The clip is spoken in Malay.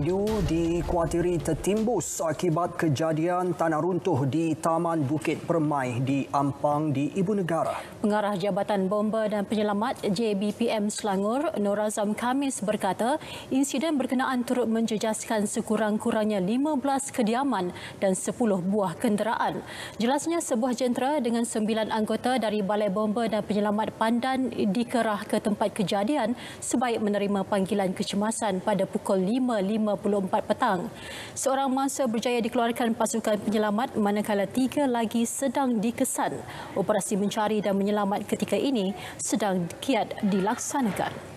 Video dikuatiri tertimbus akibat kejadian tanah runtuh di Taman Bukit Permai di Ampang di Ibu Negara. Pengarah Jabatan Bomba dan Penyelamat JBPM Selangor, Nur Azam Kamis berkata, insiden berkenaan turut menjejaskan sekurang-kurangnya 15 kediaman dan 10 buah kenderaan. Jelasnya sebuah jentera dengan 9 anggota dari Balai Bomba dan Penyelamat Pandan dikerah ke tempat kejadian sebaik menerima panggilan kecemasan pada pukul 5.5 5.54 petang. Seorang mangsa berjaya dikeluarkan pasukan penyelamat manakala tiga lagi sedang dikesan. Operasi mencari dan menyelamat ketika ini sedang kiat dilaksanakan.